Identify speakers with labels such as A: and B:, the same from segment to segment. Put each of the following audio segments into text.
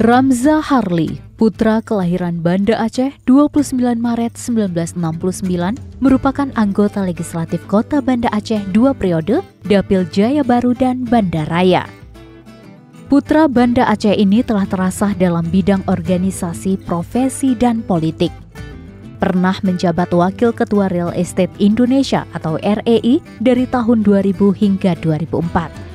A: Ramza Harli, putra kelahiran Banda Aceh 29 Maret 1969, merupakan anggota legislatif Kota Banda Aceh dua periode, Dapil Jaya Baru dan Banda Raya. Putra Banda Aceh ini telah terasah dalam bidang organisasi, profesi, dan politik. Pernah menjabat Wakil Ketua Real Estate Indonesia atau REI dari tahun 2000 hingga 2004.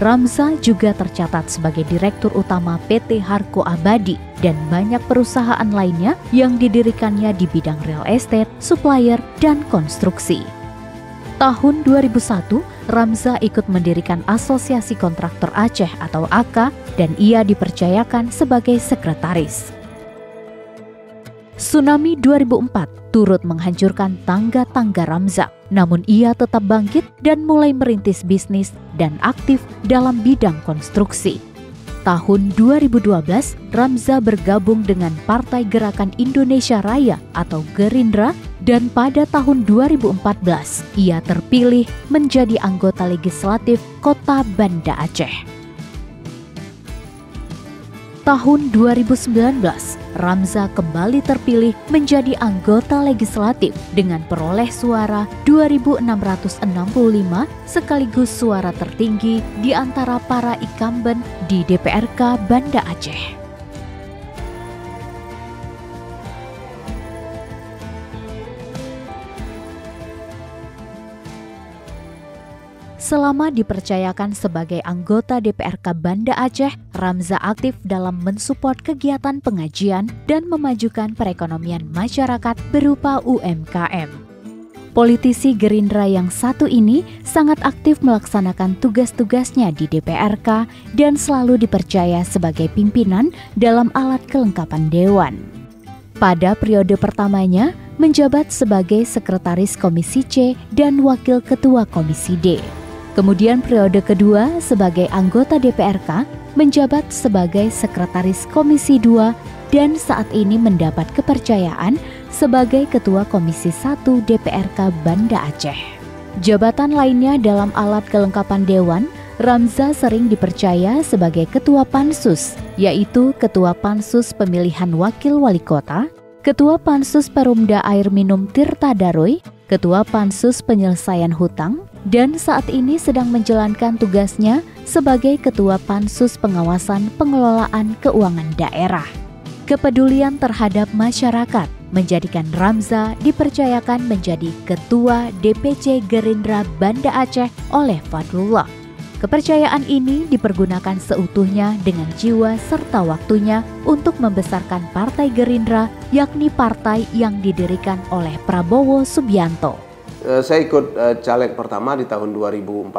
A: Ramza juga tercatat sebagai Direktur Utama PT Harko Abadi dan banyak perusahaan lainnya yang didirikannya di bidang real estate, supplier, dan konstruksi. Tahun 2001, Ramza ikut mendirikan Asosiasi Kontraktor Aceh atau AKA dan ia dipercayakan sebagai sekretaris. Tsunami 2004 turut menghancurkan tangga-tangga Ramza namun ia tetap bangkit dan mulai merintis bisnis dan aktif dalam bidang konstruksi. Tahun 2012, Ramza bergabung dengan Partai Gerakan Indonesia Raya atau Gerindra dan pada tahun 2014 ia terpilih menjadi anggota legislatif Kota Banda Aceh tahun 2019, Ramza kembali terpilih menjadi anggota legislatif dengan peroleh suara 2.665 sekaligus suara tertinggi di antara para incumbent di DPRK Banda Aceh. Selama dipercayakan sebagai anggota DPRK Banda Aceh, Ramza aktif dalam mensupport kegiatan pengajian dan memajukan perekonomian masyarakat berupa UMKM. Politisi Gerindra yang satu ini sangat aktif melaksanakan tugas-tugasnya di DPRK dan selalu dipercaya sebagai pimpinan dalam alat kelengkapan dewan. Pada periode pertamanya, menjabat sebagai Sekretaris Komisi C dan Wakil Ketua Komisi D. Kemudian periode kedua sebagai anggota DPRK menjabat sebagai Sekretaris Komisi 2 dan saat ini mendapat kepercayaan sebagai Ketua Komisi 1 DPRK Banda Aceh. Jabatan lainnya dalam alat kelengkapan Dewan, Ramza sering dipercaya sebagai Ketua Pansus, yaitu Ketua Pansus Pemilihan Wakil Wali Kota, Ketua Pansus Perumda Air Minum Tirta Daroy, Ketua Pansus Penyelesaian Hutang, dan saat ini sedang menjalankan tugasnya sebagai Ketua Pansus Pengawasan Pengelolaan Keuangan Daerah. Kepedulian terhadap masyarakat menjadikan Ramza dipercayakan menjadi Ketua DPC Gerindra Banda Aceh oleh Fadlullah. Kepercayaan ini dipergunakan seutuhnya dengan jiwa serta waktunya untuk membesarkan Partai Gerindra, yakni partai yang didirikan oleh Prabowo Subianto.
B: Eh, saya ikut uh, caleg pertama di tahun 2014.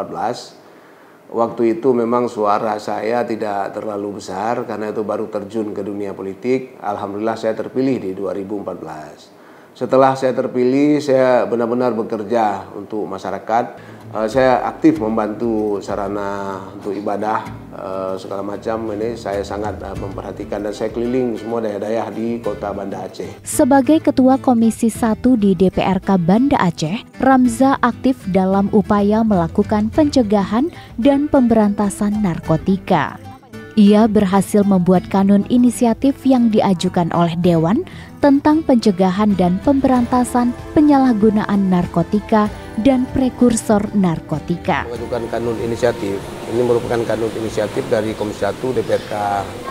B: Waktu itu memang suara saya tidak terlalu besar karena itu baru terjun ke dunia politik. Alhamdulillah saya terpilih di 2014. Setelah saya terpilih, saya benar-benar bekerja untuk masyarakat. Uh, saya aktif membantu sarana untuk ibadah uh, segala macam ini saya sangat uh, memperhatikan dan saya keliling semua daerah-daerah di Kota Banda Aceh.
A: Sebagai Ketua Komisi 1 di DPRK Banda Aceh, Ramza aktif dalam upaya melakukan pencegahan dan pemberantasan narkotika. Ia berhasil membuat kanun inisiatif yang diajukan oleh Dewan tentang pencegahan dan pemberantasan penyalahgunaan narkotika dan prekursor narkotika.
B: Mengajukan kanun inisiatif, ini merupakan kanun inisiatif dari Komisi 1 DPRK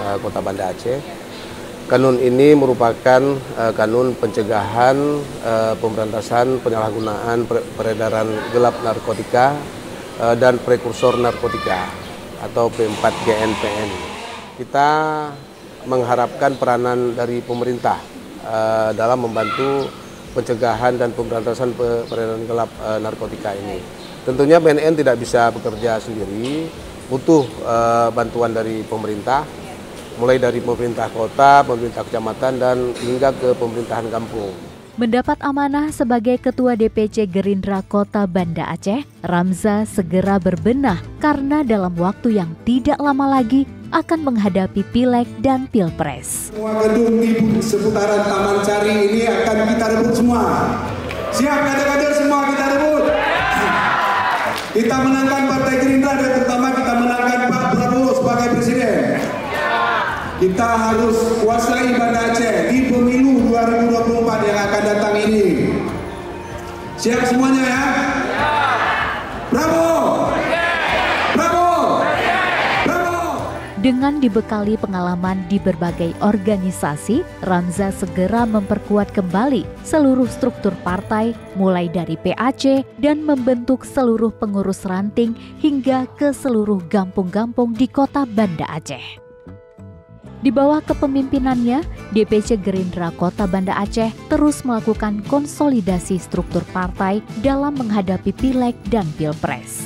B: uh, Kota Banda Aceh. Kanun ini merupakan uh, kanun pencegahan uh, pemberantasan penyalahgunaan peredaran gelap narkotika dan prekursor narkotika atau P4GNPN. Kita mengharapkan peranan dari pemerintah uh, dalam membantu pencegahan dan pemberantasan peredaran gelap uh, narkotika ini. Tentunya BNN tidak bisa bekerja sendiri, butuh uh, bantuan dari pemerintah, mulai dari pemerintah kota, pemerintah kecamatan, dan hingga ke pemerintahan kampung.
A: Mendapat amanah sebagai Ketua DPC Gerindra Kota Banda Aceh, Ramza segera berbenah karena dalam waktu yang tidak lama lagi akan menghadapi Pileg dan Pilpres.
C: Semua gedung di seputaran Taman Cari ini akan kita rebut semua. Siap kader-kader semua kita rebut. Kita menangkan Partai Gerindra dan terutama kita menangkan Pak Prabowo sebagai presiden. kita harus kuasai Banda Aceh di pemilu Siap semuanya ya? Bravo! Bravo! Bravo!
A: Dengan dibekali pengalaman di berbagai organisasi, Ramza segera memperkuat kembali seluruh struktur partai mulai dari PAC dan membentuk seluruh pengurus ranting hingga ke seluruh gampung-gampung di kota Banda Aceh. Di bawah kepemimpinannya, DPC Gerindra Kota Banda Aceh terus melakukan konsolidasi struktur partai dalam menghadapi pileg dan pilpres.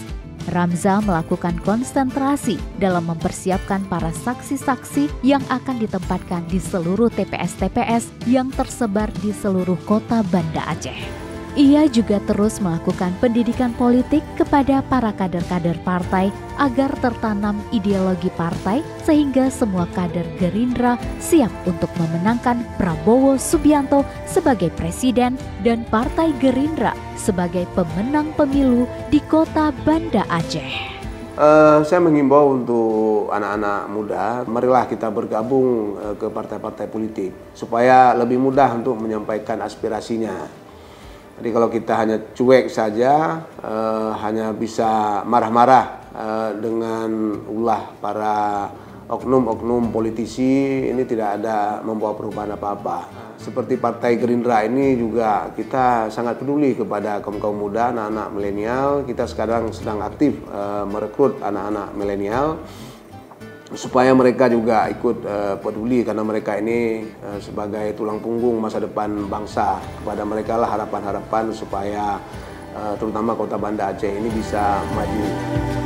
A: Ramza melakukan konsentrasi dalam mempersiapkan para saksi-saksi yang akan ditempatkan di seluruh TPS-TPS yang tersebar di seluruh kota Banda Aceh. Ia juga terus melakukan pendidikan politik kepada para kader-kader partai agar tertanam ideologi partai sehingga semua kader Gerindra siap untuk memenangkan Prabowo Subianto sebagai presiden dan Partai Gerindra sebagai pemenang pemilu di kota Banda Aceh.
B: Uh, saya mengimbau untuk anak-anak muda, marilah kita bergabung uh, ke partai-partai politik supaya lebih mudah untuk menyampaikan aspirasinya jadi kalau kita hanya cuek saja, uh, hanya bisa marah-marah uh, dengan ulah para oknum-oknum politisi, ini tidak ada membawa perubahan apa-apa. Seperti Partai Gerindra ini juga kita sangat peduli kepada kaum-kaum muda, anak-anak milenial. Kita sekarang sedang aktif uh, merekrut anak-anak milenial supaya mereka juga ikut uh, peduli karena mereka ini uh, sebagai tulang punggung masa depan bangsa kepada mereka lah harapan-harapan supaya uh, terutama kota Banda Aceh ini bisa maju.